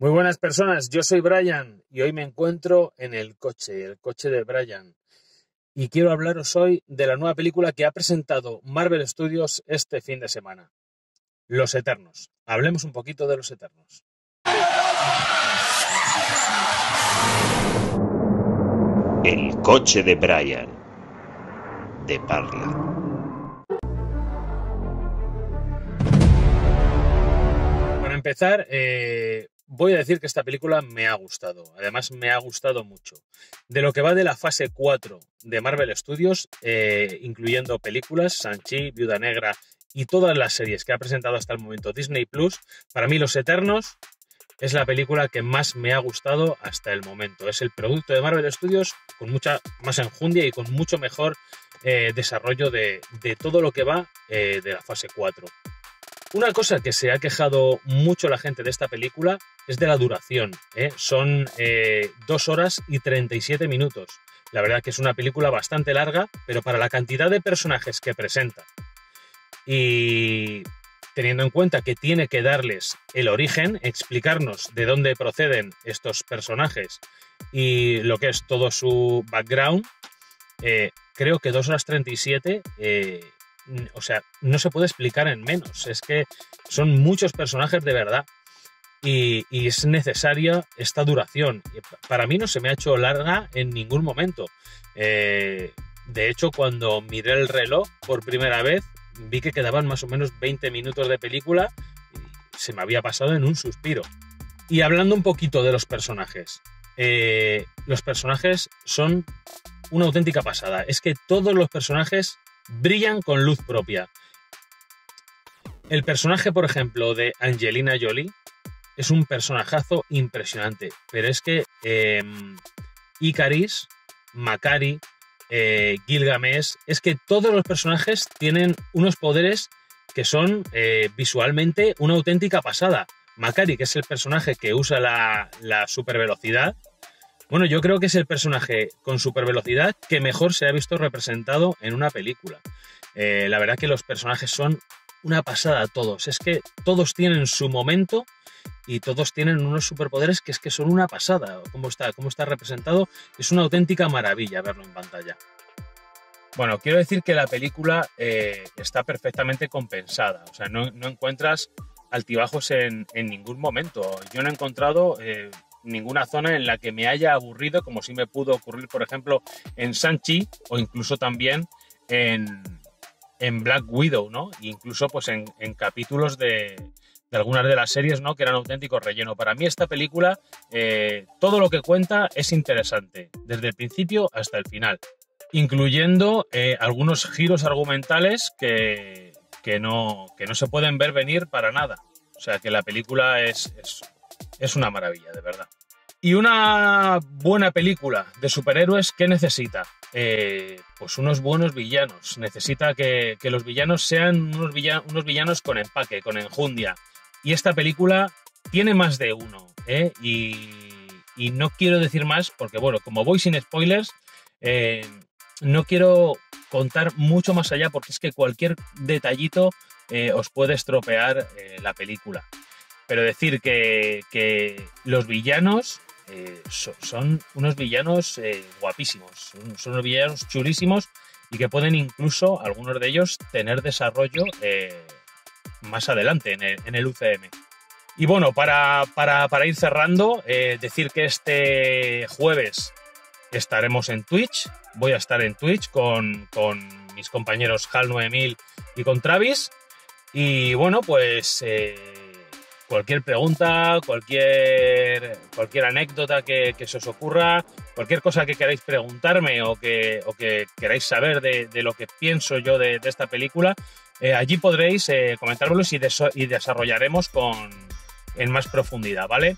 Muy buenas personas, yo soy Brian y hoy me encuentro en el coche, el coche de Brian. Y quiero hablaros hoy de la nueva película que ha presentado Marvel Studios este fin de semana. Los Eternos. Hablemos un poquito de Los Eternos. El coche de Brian. De Parla. Para empezar, eh, voy a decir que esta película me ha gustado. Además, me ha gustado mucho. De lo que va de la fase 4 de Marvel Studios, eh, incluyendo películas, Sanchi, Viuda Negra y todas las series que ha presentado hasta el momento Disney Plus, para mí Los Eternos es la película que más me ha gustado hasta el momento. Es el producto de Marvel Studios con mucha más enjundia y con mucho mejor eh, desarrollo de, todo lo que va eh, de la fase 4. Una cosa que se ha quejado mucho la gente de esta película es de la duración. ¿eh? Son eh, 2 horas y 37 minutos. La verdad que es una película bastante larga, pero para la cantidad de personajes que presenta y teniendo en cuenta que tiene que darles el origen, explicarnos de dónde proceden estos personajes y lo que es todo su background, eh, creo que 2 horas 37 eh, o sea, no se puede explicar en menos. Es que son muchos personajes de verdad. Y, es necesaria esta duración. Para mí no se me ha hecho larga en ningún momento. Eh, de hecho, cuando miré el reloj por primera vez, vi que quedaban más o menos 20 minutos de película y se me había pasado en un suspiro. Y hablando un poquito de los personajes, eh, los personajes son una auténtica pasada. Es que todos los personajes brillan con luz propia. El personaje, por ejemplo, de Angelina Jolie es un personajazo impresionante, pero es que eh, Icaris, Macari, eh, Gilgamesh, es que todos los personajes tienen unos poderes que son eh, visualmente una auténtica pasada. Macari, que es el personaje que usa la, la supervelocidad, bueno, yo creo que es el personaje con super velocidad que mejor se ha visto representado en una película. Eh, la verdad que los personajes son una pasada todos. Es que todos tienen su momento y todos tienen unos superpoderes que es que son una pasada. Cómo está, cómo está representado es una auténtica maravilla verlo en pantalla. Bueno, quiero decir que la película eh, está perfectamente compensada. O sea, no, encuentras altibajos en, ningún momento. Yo no he encontrado eh, ninguna zona en la que me haya aburrido, como si me pudo ocurrir, por ejemplo, en Sanchi o incluso también en, en Black Widow, ¿no? incluso pues en, capítulos de, de, algunas de las series, ¿no? Que eran auténticos relleno. Para mí esta película, eh, todo lo que cuenta es interesante, desde el principio hasta el final, incluyendo eh, algunos giros argumentales que, que, no, que no se pueden ver venir para nada. O sea que la película es una maravilla, de verdad. Y una buena película de superhéroes, ¿qué necesita? Eh, pues unos buenos villanos. Necesita que, los villanos sean unos, villanos, con empaque, con enjundia. Y esta película tiene más de uno. ¿eh? Y, no quiero decir más porque, bueno, como voy sin spoilers, eh, no quiero contar mucho más allá porque es que cualquier detallito os puede estropear la película. Pero decir que, los villanos eh, son, unos villanos eh, guapísimos, son, unos villanos chulísimos y que pueden incluso, algunos de ellos, tener desarrollo eh, más adelante en el, UCM. Y bueno, para, ir cerrando, decir que este jueves estaremos en Twitch. Voy a estar en Twitch con, mis compañeros Hal 9000 y con Travis. Y bueno, pues cualquier pregunta, cualquier, cualquier anécdota que, se os ocurra, cualquier cosa que queráis preguntarme o que, que queráis saber de, lo que pienso yo de, esta película, eh, allí podréis eh, y, y, desarrollaremos con, en más profundidad, ¿vale?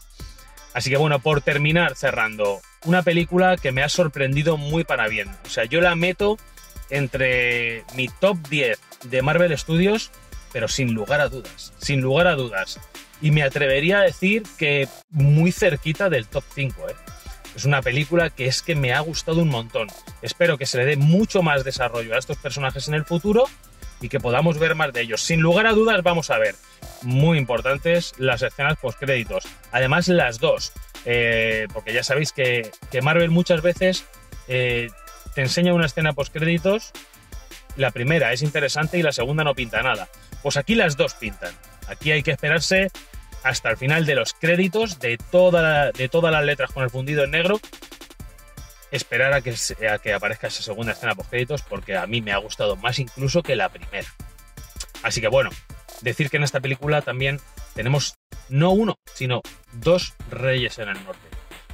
Así que bueno, por terminar, cerrando, una película que me ha sorprendido muy para bien. O sea, yo la meto entre mi top 10 de Marvel Studios, pero sin lugar a dudas, sin lugar a dudas y me atrevería a decir que muy cerquita del top 5. ¿eh? Es una película que es que me ha gustado un montón. Espero que se le dé mucho más desarrollo a estos personajes en el futuro y que podamos ver más de ellos. Sin lugar a dudas, vamos a ver, muy importantes las escenas post-créditos. Además, las dos, eh, porque ya sabéis que, Marvel muchas veces eh, te enseña una escena post-créditos. La primera es interesante y la segunda no pinta nada. Pues aquí las dos pintan. Aquí hay que esperarse hasta el final de los créditos de, toda de todas las letras con el fundido en negro. Esperar a que, a que aparezca esa segunda escena post créditos porque a mí me ha gustado más incluso que la primera. Así que bueno, decir que en esta película también tenemos no uno, sino dos reyes en el norte.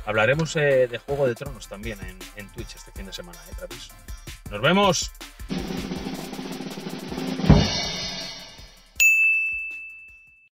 Hablaremos eh, de Juego de Tronos también en, Twitch este fin de semana, ¿eh, Travis? ¡Nos vemos!